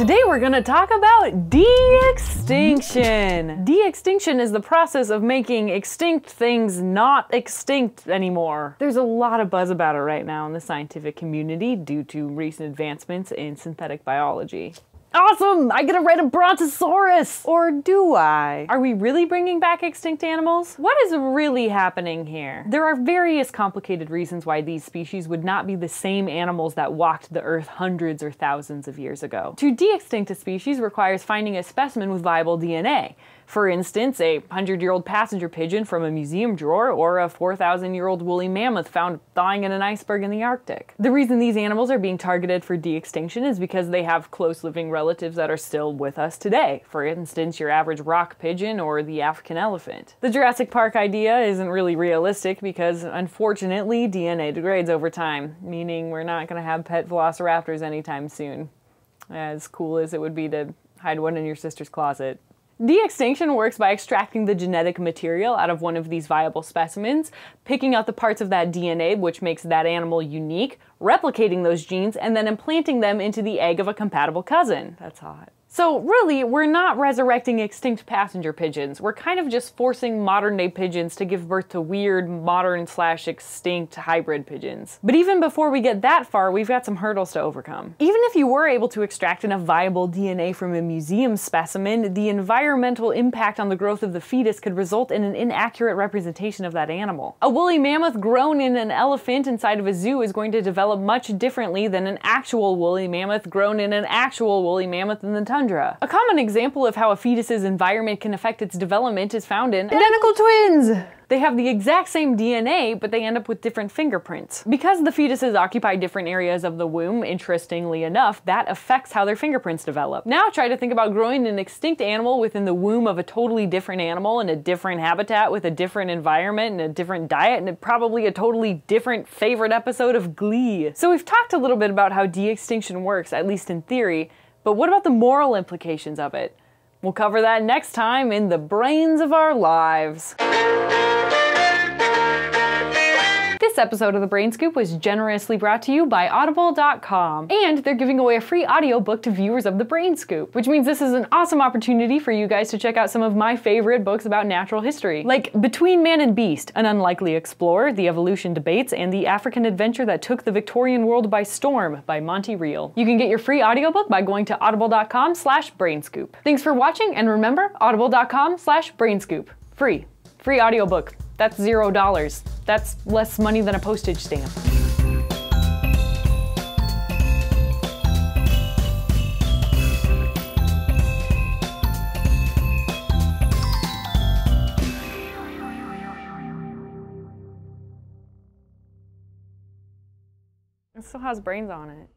we're gonna talk about de-extinction. De-extinction is the process of making extinct things not extinct anymore. There's a lot of buzz about it right now in the scientific community due to recent advancements in synthetic biology. Awesome! I get to write a brontosaurus! Or do I? Are we really bringing back extinct animals? What is really happening here? There are various complicated reasons why these species would not be the same animals that walked the earth hundreds or thousands of years ago. To de-extinct a species requires finding a specimen with viable DNA. For instance, a 100 year old passenger pigeon from a museum drawer or a 4,000 year old woolly mammoth found thawing in an iceberg in the Arctic. The reason these animals are being targeted for de extinction is because they have close living relatives that are still with us today. For instance, your average rock pigeon or the African elephant. The Jurassic Park idea isn't really realistic because unfortunately DNA degrades over time, meaning we're not going to have pet velociraptors anytime soon. As cool as it would be to hide one in your sister's closet. De-extinction works by extracting the genetic material out of one of these viable specimens, picking out the parts of that DNA which makes that animal unique, replicating those genes, and then implanting them into the egg of a compatible cousin. That's hot. So really, we're not resurrecting extinct passenger pigeons. We're kind of just forcing modern day pigeons to give birth to weird, modern slash extinct hybrid pigeons. But even before we get that far, we've got some hurdles to overcome. Even if you were able to extract enough viable DNA from a museum specimen, the environmental impact on the growth of the fetus could result in an inaccurate representation of that animal. A woolly mammoth grown in an elephant inside of a zoo is going to develop much differently than an actual woolly mammoth grown in an actual woolly mammoth in the tundra A common example of how a fetus's environment can affect its development is found in identical twins! They have the exact same DNA, but they end up with different fingerprints. Because the fetuses occupy different areas of the womb, interestingly enough, that affects how their fingerprints develop. Now try to think about growing an extinct animal within the womb of a totally different animal in a different habitat with a different environment and a different diet and probably a totally different favorite episode of Glee. So we've talked a little bit about how de-extinction works, at least in theory, but what about the moral implications of it? We'll cover that next time in The Brains of Our Lives. Episode of The Brain Scoop was generously brought to you by Audible.com. And they're giving away a free audiobook to viewers of The Brain Scoop, which means this is an awesome opportunity for you guys to check out some of my favorite books about natural history. Like Between Man and Beast, An Unlikely Explorer, The Evolution Debates, and The African Adventure That Took the Victorian World by Storm by Monte Reel. You can get your free audiobook by going to audible.com slash brainscoop. Thanks for watching, and remember, audible.com slash brainscoop. Free. Free audiobook. That's zero dollars. That's less money than a postage stamp. It still has brains on it.